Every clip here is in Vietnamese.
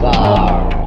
Car.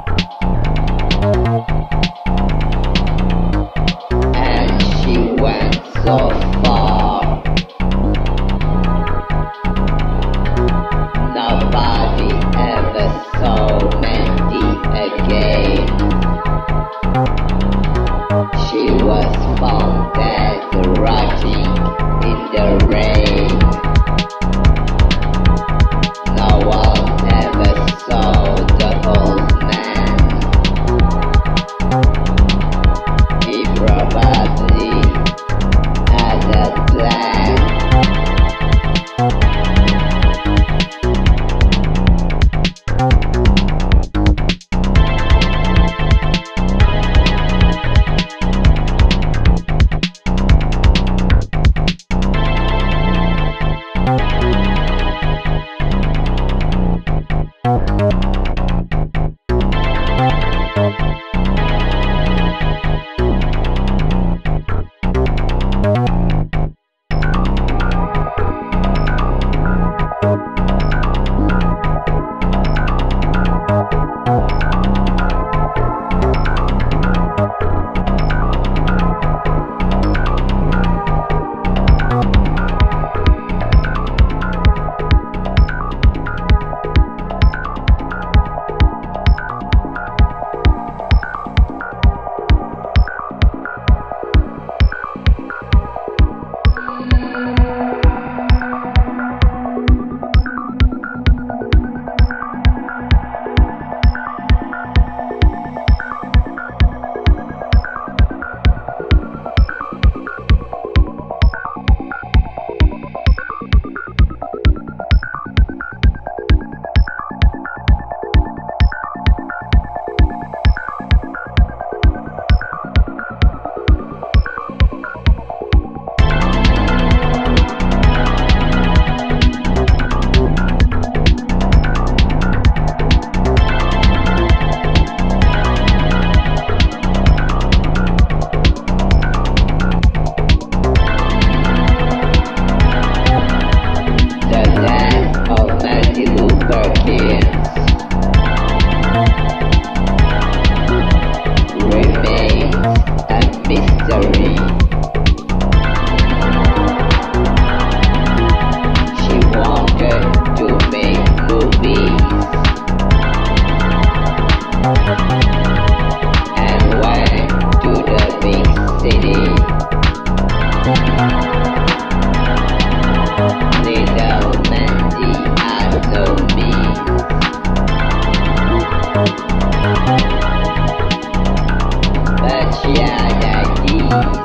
Little Mandy and zombie But she had ideas